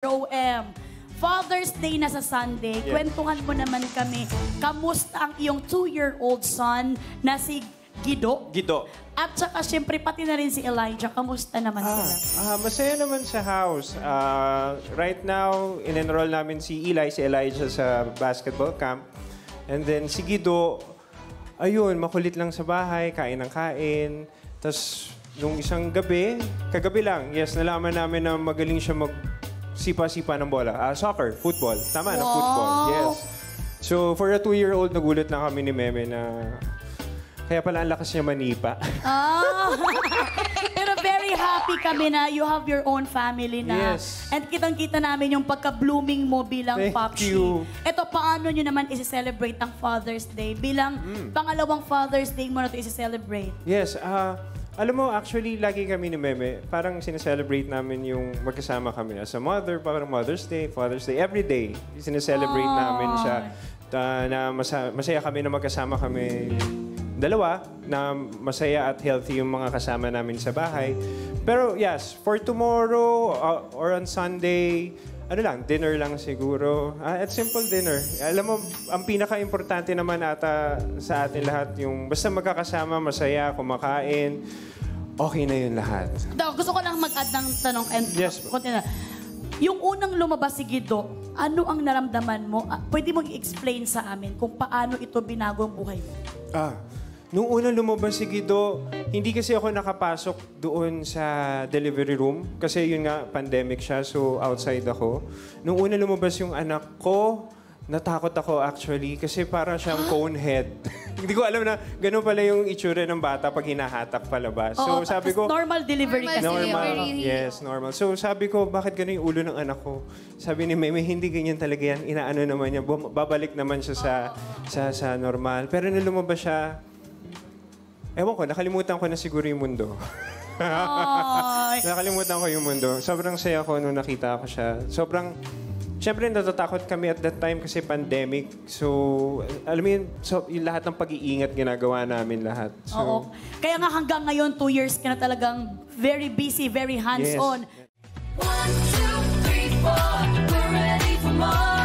OM. Father's Day na sa Sunday. Yeah. Kwentuhan mo naman kami. Kamusta ang iyong two-year-old son na si Gido? Gido. At saka syempre pati na rin si Elijah. Kamusta naman Ah, sila? ah, masaya naman sa house. Ah, right now, in-enroll namin si Eli, si Elijah sa basketball camp. And then si Gido, ayun, makulit lang sa bahay, kain ng kain. Tapos, nung isang gabi, kagabi lang, yes, nalaman namin na magaling siya mag sipa-sipa ng bola. Ah, soccer, football. Tama, na Wow. football. Yes. So, for a two-year-old, nagulat lang kami ni Meme na kaya pala ang lakas niya manipa. Ah! Pero very happy kami na you have your own family na. Yes. And kitang-kita namin yung pagka-blooming mo bilang Thank Popshi. you. Ito, paano nyo naman isi-celebrate ang Father's Day? Bilang Mm. pangalawang Father's Day mo na ito isi-celebrate. Yes, ah alam mo, actually, lagi kami ni Meme, parang sineselebrate namin yung magkasama kami as a mother, parang Mother's Day, Father's Day, every day. Sineselebrate Ay. namin siya ta- na masa- masaya kami na magkasama kami dalawa, na masaya at healthy yung mga kasama namin sa bahay. Pero yes, for tomorrow uh, or on Sunday, ano lang, dinner lang siguro. Ah, at simple dinner. Alam mo, ang pinaka-importante naman ata sa atin lahat, yung basta magkakasama, masaya, kumakain, okay na yun lahat. Daw, gusto ko lang mag-add ng tanong and Yes. konti na. Yung unang lumabas si Gido, ano ang naramdaman mo? Ah, Pwede mong i-explain sa amin kung paano ito binago ang buhay mo? Ah, nung unang lumabas si Guido, hindi kasi ako nakapasok doon sa delivery room. Kasi yun nga, pandemic siya, so outside ako. Nung unang lumabas yung anak ko, natakot ako actually kasi para siyang cone head. hindi ko alam na ganun pala yung itsura ng bata pag hinahatak palabas. So Oo, sabi tas ko, normal delivery Normal kasi. Normal. Delivery. Yes, normal. So sabi ko, bakit ganun yung ulo ng anak ko? Sabi ni Meme, hindi ganyan talaga yan. Inaano naman niya. Bum- babalik naman siya sa, sa, sa normal. Pero nung lumabas siya, ewan ko, nakalimutan ko na siguro yung mundo. Ay. nakalimutan ko yung mundo. Sobrang saya ko nung nakita ko siya. Sobrang, Siyempre, natatakot kami at that time kasi pandemic. So, alam mo yun, so, yung lahat ng pag-iingat ginagawa namin lahat. So, Oo. Kaya nga hanggang ngayon, two years ka na talagang very busy, very hands-on. Yes. One, two, three, four. We're ready for more.